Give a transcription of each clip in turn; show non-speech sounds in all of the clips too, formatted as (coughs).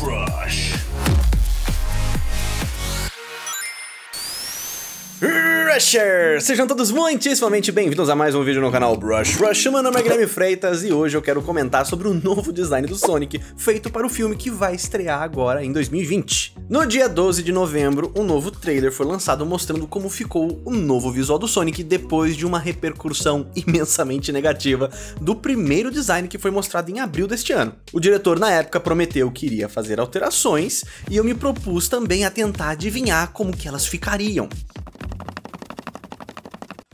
Rush. Sejam todos muitíssimamente bem-vindos a mais um vídeo no canal Brush Rush. Meu nome é Guilherme Freitas e hoje eu quero comentar sobre o novo design do Sonic feito para o filme que vai estrear agora em 2020. No dia 12 de novembro, um novo trailer foi lançado mostrando como ficou o novo visual do Sonic depois de uma repercussão (laughs) imensamente negativa do primeiro design que foi mostrado em abril deste ano. O diretor na época prometeu que iria fazer alterações e eu me propus também a tentar adivinhar como que elas ficariam.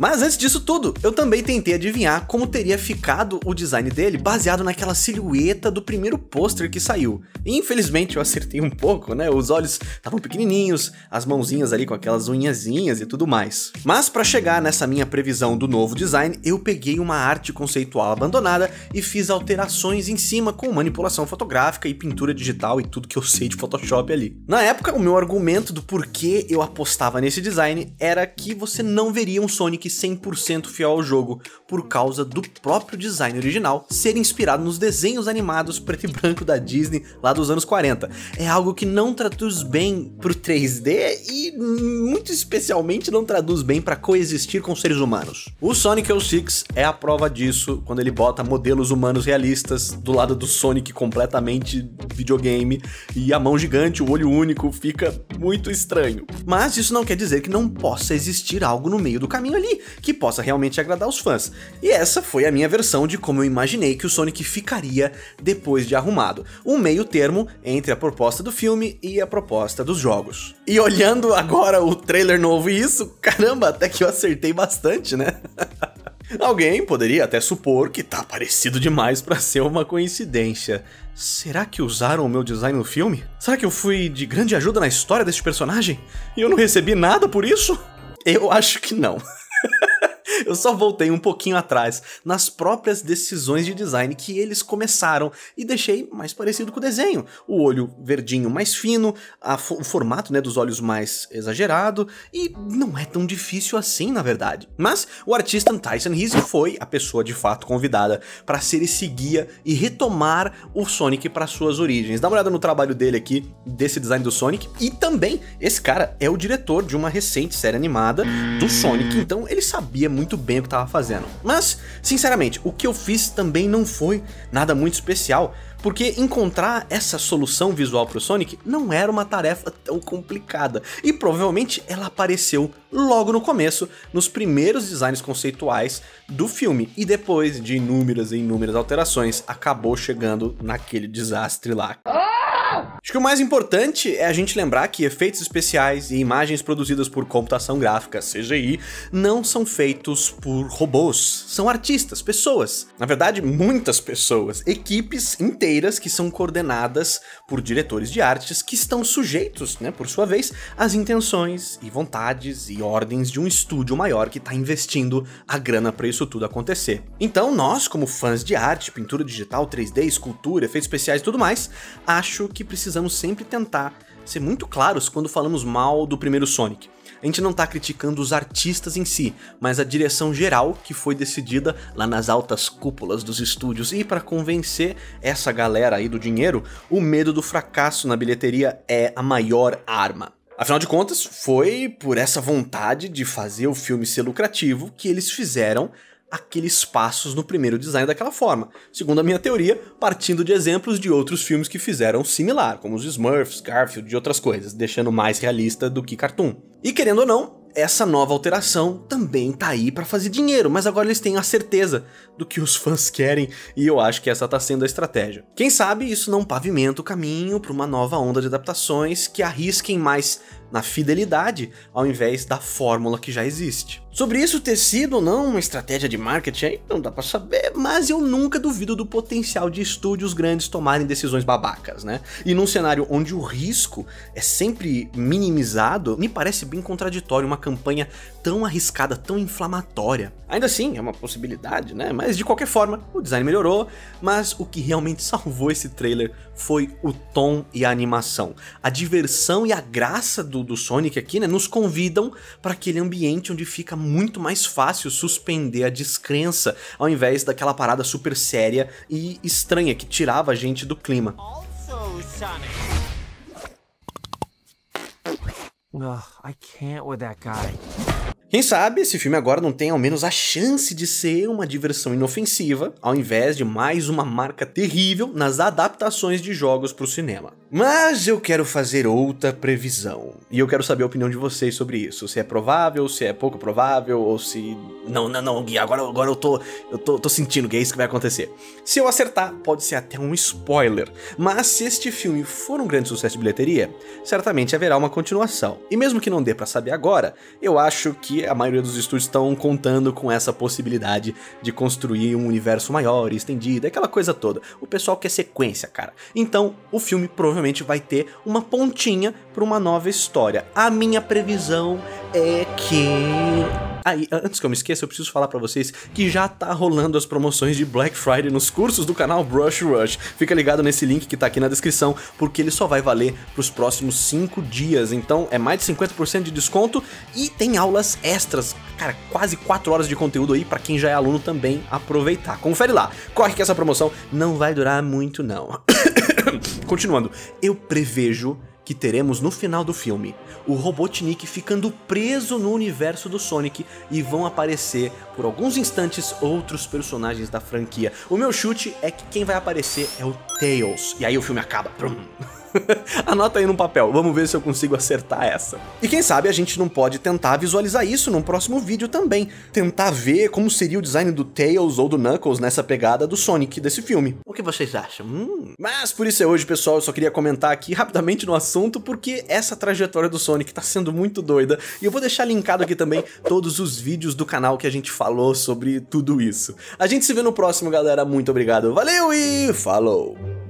Mas antes disso tudo, eu também tentei adivinhar como teria ficado o design dele baseado naquela silhueta do primeiro pôster que saiu. E infelizmente eu acertei um pouco, né? Os olhos estavam pequenininhos, as mãozinhas ali com aquelas unhazinhas e tudo mais. Mas para chegar nessa minha previsão do novo design, eu peguei uma arte conceitual abandonada e fiz alterações em cima com manipulação fotográfica e pintura digital e tudo que eu sei de Photoshop ali. Na época, o meu argumento do porquê eu apostava nesse design era que você não veria um Sonic 100% fiel ao jogo, por causa do próprio design original ser inspirado nos desenhos animados preto e branco da Disney lá dos anos 40. É algo que não traduz bem pro 3D e muito especialmente não traduz bem para coexistir com seres humanos. O Sonic 06 é a prova disso quando ele bota modelos humanos realistas do lado do Sonic completamente videogame e a mão gigante, o olho único fica muito estranho. Mas isso não quer dizer que não possa existir algo no meio do caminho ali que possa realmente agradar os fãs. E essa foi a minha versão de como eu imaginei que o Sonic ficaria depois de arrumado. Um meio termo entre a proposta do filme e a proposta dos jogos. E olhando agora o trailer novo e isso, caramba, até que eu acertei bastante, né? (laughs) Alguém poderia até supor que tá parecido demais para ser uma coincidência. Será que usaram o meu design no filme? Será que eu fui de grande ajuda na história desse personagem? E eu não recebi nada por isso? Eu acho que não. (laughs) (laughs) Eu só voltei um pouquinho atrás nas próprias decisões de design que eles começaram e deixei mais parecido com o desenho. O olho verdinho mais fino, o formato né, dos olhos mais exagerado e não é tão difícil assim na verdade. Mas o artista Tyson Reese foi a pessoa de fato convidada para ser esse guia e retomar o Sonic para suas origens. Dá uma olhada no trabalho dele aqui, desse design do Sonic e também esse cara é o diretor de uma recente série animada do Sonic, então ele sabia muito muito bem o que estava fazendo. Mas, sinceramente, o que eu fiz também não foi nada muito especial, porque encontrar essa solução visual para o Sonic não era uma tarefa (laughs) tão complicada, e provavelmente ela apareceu logo no começo, nos primeiros designs conceituais do filme, e depois de inúmeras e inúmeras alterações, acabou chegando naquele desastre lá. Acho que o mais importante é a gente lembrar que efeitos especiais e imagens produzidas por computação gráfica, CGI, não são feitos por robôs, são artistas, pessoas. Na verdade, muitas pessoas, equipes inteiras que são coordenadas por diretores de artes que estão sujeitos, né, por sua vez, às intenções e vontades e ordens de um estúdio maior que está investindo a grana para isso tudo acontecer. Então, nós, como fãs de arte, pintura digital, 3D, escultura, efeitos especiais e tudo mais, acho que precisamos sempre tentar ser muito claros quando falamos mal do primeiro Sonic. A gente não está criticando os artistas em si, mas a direção geral que foi decidida lá nas altas cúpulas dos estúdios. E para convencer essa galera aí do dinheiro, o medo do fracasso na bilheteria é a maior arma. Afinal de contas, foi por essa vontade de fazer o filme ser lucrativo que eles fizeram aqueles passos no primeiro design daquela forma, segundo a minha teoria, partindo de exemplos de outros filmes que fizeram similar, como os Smurfs, Garfield e outras coisas, deixando mais realista do que cartoon. E querendo ou não, essa nova alteração também tá aí para fazer dinheiro, mas agora eles têm a certeza do que os (laughs) fãs querem e eu acho que essa tá sendo a estratégia. Quem sabe isso não pavimenta o caminho para uma nova onda de adaptações que arrisquem mais na fidelidade ao invés da fórmula que já existe. Sobre isso ter sido ou não uma estratégia de marketing não dá para saber, mas eu nunca duvido do potencial de estúdios grandes tomarem decisões babacas, né? E num cenário onde o risco é sempre minimizado, me parece bem contraditório uma campanha tão arriscada, tão inflamatória. Ainda assim, é uma possibilidade, né? Mas de qualquer forma, o design melhorou, mas o que realmente (laughs) salvou esse trailer foi o tom e a animação. A diversão e a graça do, do Sonic aqui, né, nos convidam para aquele ambiente onde fica muito mais fácil suspender a descrença, ao invés daquela parada super séria e estranha que tirava a gente do clima. Sonic. Ugh, I can't with that guy. Quem sabe esse filme agora não tem ao menos a chance de ser uma diversão inofensiva, ao invés de mais uma marca terrível nas adaptações de jogos para o cinema. Mas eu quero fazer outra previsão. E eu quero saber a opinião de vocês sobre isso. Se é provável, se é pouco provável, ou se. Não, não, não, Gui, agora, agora eu, tô, eu tô, tô sentindo que é isso que vai acontecer. Se eu acertar, pode ser até um spoiler. Mas se este filme for um grande sucesso de bilheteria, certamente haverá uma continuação. E mesmo que não dê para saber agora, eu acho que a maioria dos estúdios estão contando com essa possibilidade de construir um universo maior estendido, aquela coisa toda. O pessoal quer sequência, cara. Então, o filme provavelmente provavelmente vai ter uma pontinha para uma nova história. A minha previsão é que Aí, antes que eu me esqueça, eu preciso falar para vocês que já tá rolando as promoções de Black Friday nos cursos do canal Brush Rush. Fica ligado nesse link que tá aqui na descrição, porque ele só vai valer pros próximos 5 dias. Então é mais de 50% de desconto e tem aulas extras. Cara, quase 4 horas de conteúdo aí para quem já é aluno também aproveitar. Confere lá. Corre que essa promoção não vai durar muito não. (coughs) (coughs) Continuando, eu prevejo que teremos no final do filme o Robotnik ficando preso no universo do Sonic e vão aparecer por alguns instantes outros personagens da franquia. O meu chute é que quem vai aparecer é o Tails. E aí o filme acaba. (laughs) Anota aí no papel, vamos ver se eu consigo acertar essa. E quem sabe a gente não pode tentar visualizar isso num próximo vídeo também. Tentar ver como seria o design do Tails ou do Knuckles nessa pegada do Sonic desse filme. O que vocês acham? Hum. Mas por isso é hoje, pessoal, eu só queria comentar aqui rapidamente no assunto, porque essa trajetória do Sonic tá sendo muito doida. E eu vou deixar linkado aqui também todos os vídeos do canal que a gente falou sobre tudo isso. A gente se vê no próximo, galera. Muito obrigado. Valeu e falou!